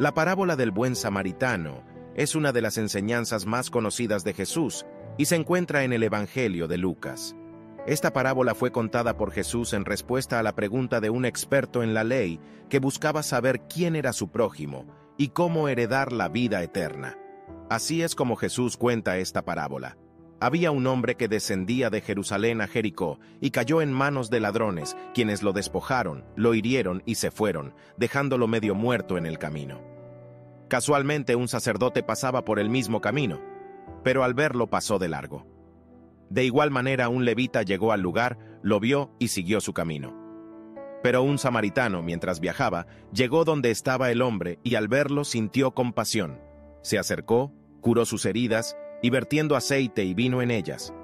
La parábola del buen samaritano es una de las enseñanzas más conocidas de Jesús y se encuentra en el Evangelio de Lucas. Esta parábola fue contada por Jesús en respuesta a la pregunta de un experto en la ley que buscaba saber quién era su prójimo y cómo heredar la vida eterna. Así es como Jesús cuenta esta parábola. Había un hombre que descendía de Jerusalén a Jericó y cayó en manos de ladrones, quienes lo despojaron, lo hirieron y se fueron, dejándolo medio muerto en el camino. Casualmente un sacerdote pasaba por el mismo camino, pero al verlo pasó de largo. De igual manera un levita llegó al lugar, lo vio y siguió su camino. Pero un samaritano, mientras viajaba, llegó donde estaba el hombre y al verlo sintió compasión. Se acercó, curó sus heridas y vertiendo aceite y vino en ellas,